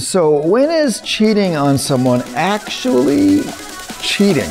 So, when is cheating on someone actually cheating?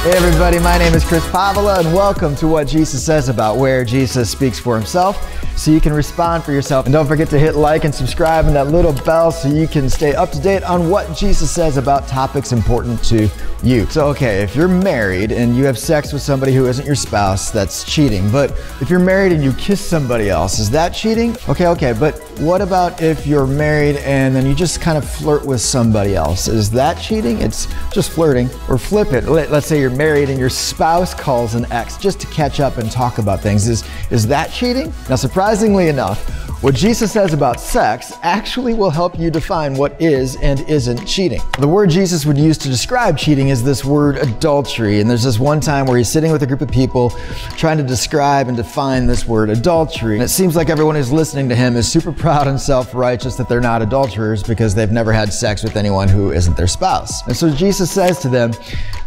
Hey, everybody, my name is Chris Paavola, and welcome to What Jesus Says About Where Jesus Speaks for Himself so you can respond for yourself. And don't forget to hit like and subscribe and that little bell so you can stay up to date on what Jesus says about topics important to you. So, okay, if you're married and you have sex with somebody who isn't your spouse, that's cheating. But if you're married and you kiss somebody else, is that cheating? Okay, okay, but what about if you're married and then you just kind of flirt with somebody else? Is that cheating? It's just flirting. Or flip it. Let's say you're married and your spouse calls an ex just to catch up and talk about things. Is, is that cheating? Now, surprisingly enough, what Jesus says about sex actually will help you define what is and isn't cheating. The word Jesus would use to describe cheating is this word adultery. And there's this one time where he's sitting with a group of people trying to describe and define this word adultery. And it seems like everyone who's listening to him is super proud and self righteous that they're not adulterers because they've never had sex with anyone who isn't their spouse. And so Jesus says to them,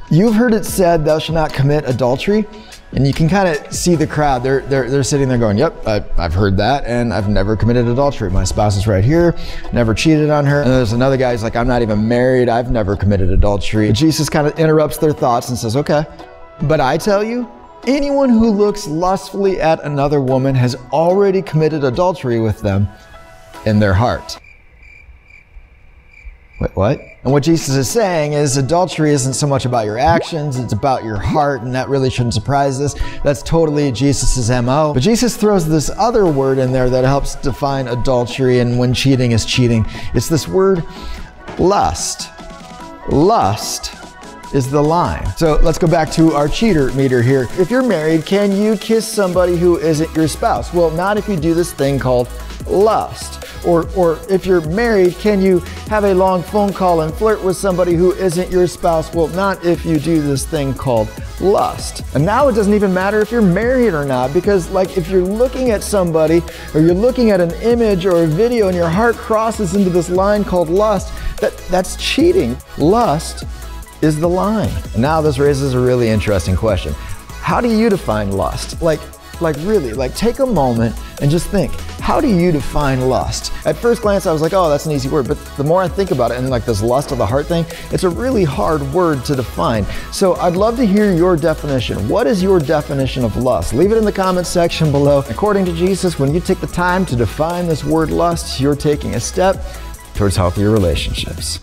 You've heard it said, Thou shalt not commit adultery. And you can kind of see the crowd. They're, they're, they're sitting there going, Yep, I, have heard that, and I've never committed adultery. My spouse is right here, never cheated on her. And there's another guy who's like, I'm not even married, I've never committed adultery. And Jesus kind of interrupts their thoughts and says, Okay, but I tell you, anyone who looks lustfully at another woman has already committed adultery with them in their heart. Wait, what? And what Jesus is saying is adultery isn't so much about your actions, it's about your heart, and that really shouldn't surprise us. That's totally Jesus' MO. But Jesus throws this other word in there that helps define adultery and when cheating is cheating. It's this word lust. Lust is the line. So let's go back to our cheater meter here. If you're married, can you kiss somebody who isn't your spouse? Well, not if you do this thing called lust. Or, or if you're married, can you have a long phone call and flirt with somebody who isn't your spouse? Well, not if you do this thing called lust. And now it doesn't even matter if you're married or not, because like if you're looking at somebody or you're looking at an image or a video and your heart crosses into this line called lust, that, that's cheating. Lust is the line. Now this raises a really interesting question. How do you define lust? Like, like really, like take a moment and just think, how do you define lust? At first glance, I was like, oh, that's an easy word. But the more I think about it and like this lust of the heart thing, it's a really hard word to define. So I'd love to hear your definition. What is your definition of lust? Leave it in the comments section below. According to Jesus, when you take the time to define this word lust, you're taking a step towards healthier relationships.